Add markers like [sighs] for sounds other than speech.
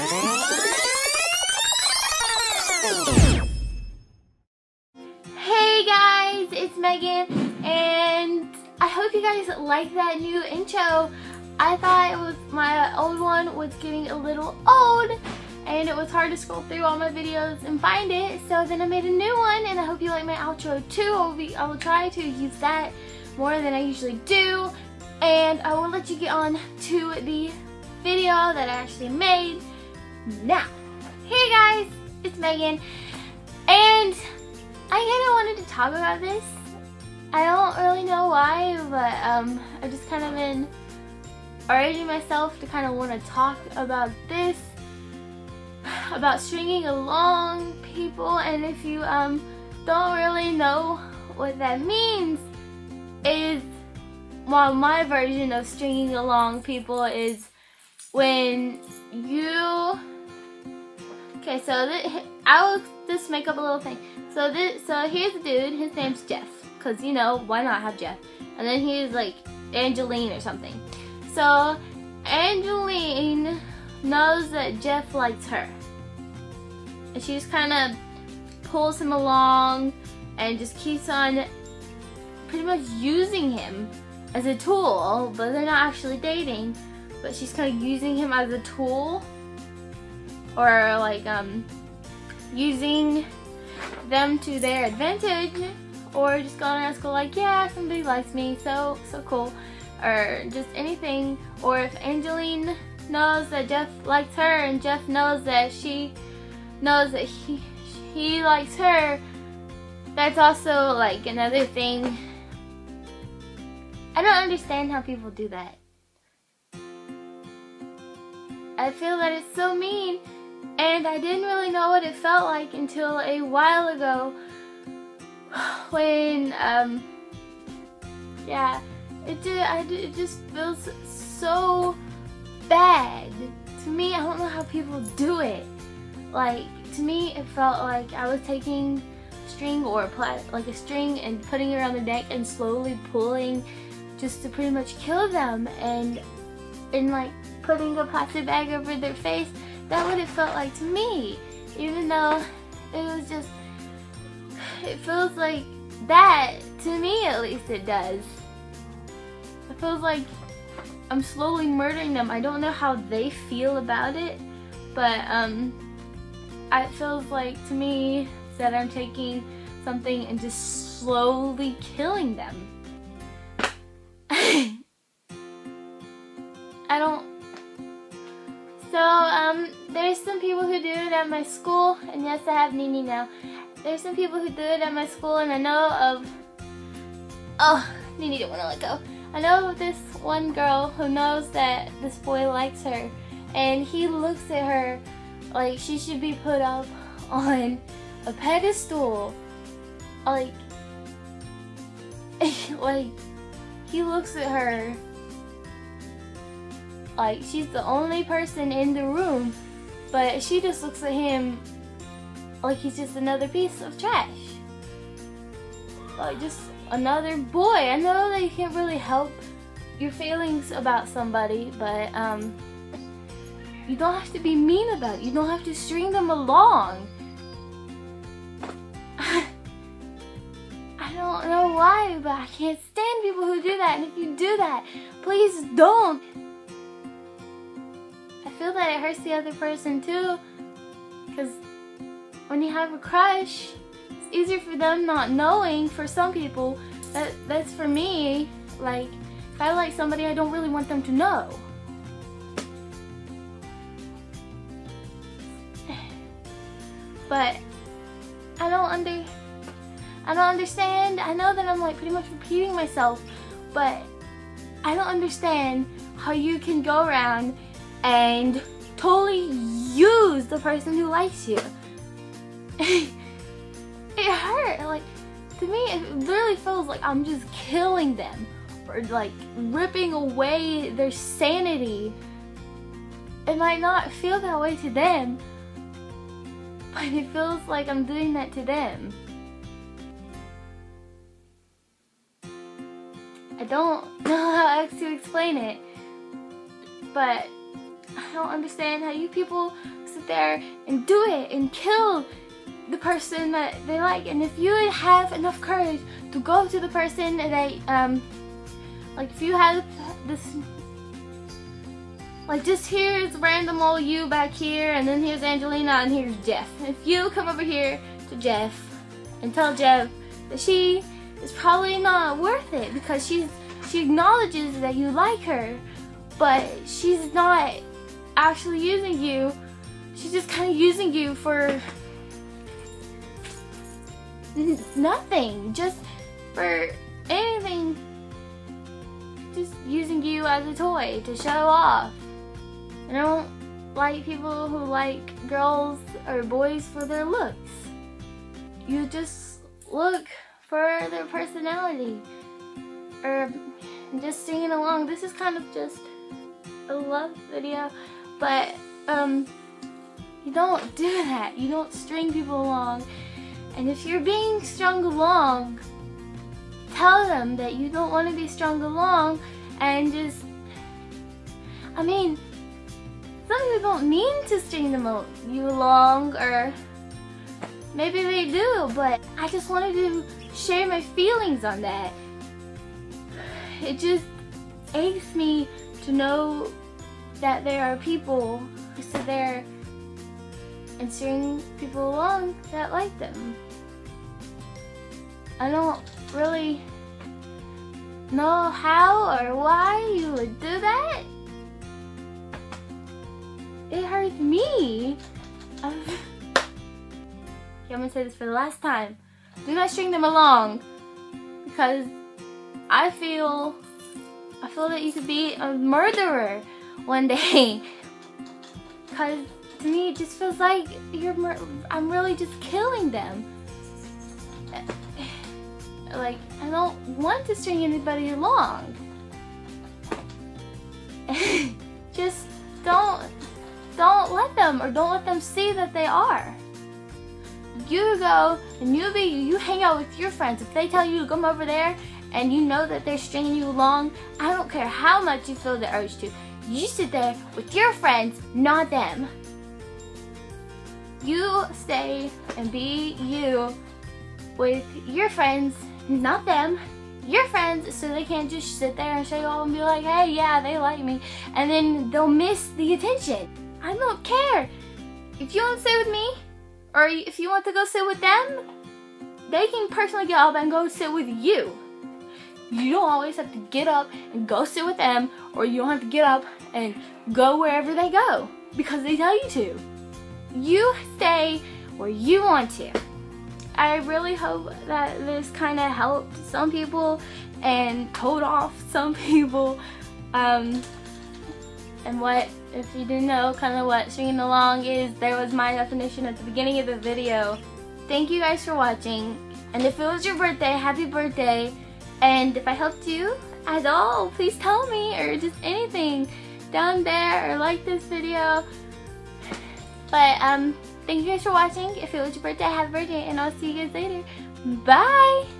Hey guys, it's Megan and I hope you guys like that new intro. I thought it was my old one was getting a little old and it was hard to scroll through all my videos and find it so then I made a new one and I hope you like my outro too. I will, be, I will try to use that more than I usually do and I will let you get on to the video that I actually made now. Hey guys, it's Megan and I kind of wanted to talk about this. I don't really know why, but um, I've just kind of been urging myself to kind of want to talk about this, about stringing along people, and if you um, don't really know what that means, is, well, my version of stringing along people is when you, okay, so I will just make up a little thing. So this, so here's a dude. His name's Jeff, cause you know why not have Jeff? And then he's like Angeline or something. So Angeline knows that Jeff likes her, and she just kind of pulls him along and just keeps on pretty much using him as a tool. But they're not actually dating. But she's kind of using him as a tool, or like um using them to their advantage or just going around school like yeah somebody likes me so so cool or just anything. Or if Angeline knows that Jeff likes her and Jeff knows that she knows that he he likes her that's also like another thing. I don't understand how people do that. I feel that it's so mean and I didn't really know what it felt like until a while ago [sighs] when, um, yeah, it did, I did, it just feels so bad. To me, I don't know how people do it. Like, to me, it felt like I was taking string or a like a string and putting it around their neck and slowly pulling just to pretty much kill them and, and like putting a plastic bag over their face that what it felt like to me. Even though it was just, it feels like that, to me at least it does. It feels like I'm slowly murdering them. I don't know how they feel about it, but um, it feels like to me that I'm taking something and just slowly killing them. There's some people who do it at my school, and yes, I have Nini now. There's some people who do it at my school, and I know of, oh, Nini don't want to let go. I know of this one girl who knows that this boy likes her, and he looks at her like she should be put up [laughs] on a pedestal. Like, [laughs] like, he looks at her like she's the only person in the room, but she just looks at him like he's just another piece of trash. Like just another boy. I know that you can't really help your feelings about somebody, but um, you don't have to be mean about it. You don't have to string them along. [laughs] I don't know why, but I can't stand people who do that. And if you do that, please don't feel that it hurts the other person too. Because when you have a crush, it's easier for them not knowing for some people. That That's for me. Like, if I like somebody, I don't really want them to know. [sighs] But I don't under I don't understand. I know that I'm like pretty much repeating myself, but I don't understand how you can go around and totally use the person who likes you. [laughs] it hurt. Like, to me, it literally feels like I'm just killing them or like ripping away their sanity. It might not feel that way to them, but it feels like I'm doing that to them. I don't [laughs] know how else to explain it, but I don't understand how you people sit there and do it and kill the person that they like. And if you have enough courage to go to the person that, um, like if you have this, like just here's random old you back here, and then here's Angelina, and here's Jeff. If you come over here to Jeff and tell Jeff that she is probably not worth it because she's she acknowledges that you like her, but she's not actually using you. She's just kind of using you for nothing, just for anything, just using you as a toy to show off. I don't like people who like girls or boys for their looks. You just look for their personality or just singing along. This is kind of just a love video, but um, you don't do that. You don't string people along. And if you're being strung along, tell them that you don't want to be strung along and just, I mean, some people don't mean to string them you along or maybe they do, but I just wanted to share my feelings on that. It just aches me to know that there are people who sit there and string people along that like them. I don't really know how or why you would do that. It hurts me. [laughs] okay, I'm gonna say this for the last time. Do not string them along because I feel I feel that you could be a murderer one day. [laughs] Cause to me it just feels like you're I'm really just killing them. [sighs] Like I don't want to string anybody along. [laughs] just don't don't let them or don't let them see that they are. You go and you be you hang out with your friends. If they tell you to come over there and you know that they're stringing you along, I don't care how much you feel the urge to. You sit there with your friends, not them. You stay and be you with your friends, not them. Your friends, so they can't just sit there and show you off and be like, hey, yeah, they like me. And then they'll miss the attention. I don't care. If you want to sit with me, or if you want to go sit with them, they can personally get up and go sit with you. You don't always have to get up and go sit with them, or you don't have to get up and go wherever they go because they tell you to. You stay where you want to. I really hope that this kind of helped some people and told off [laughs] some people. Um, and what, if you didn't know kind of what stringing along is, there was my definition at the beginning of the video. Thank you guys for watching. And if it was your birthday, happy birthday. And if I helped you at all, please tell me or just anything down there or like this video. But um, thank you guys for watching. If it was your birthday, happy birthday and I'll see you guys later. Bye!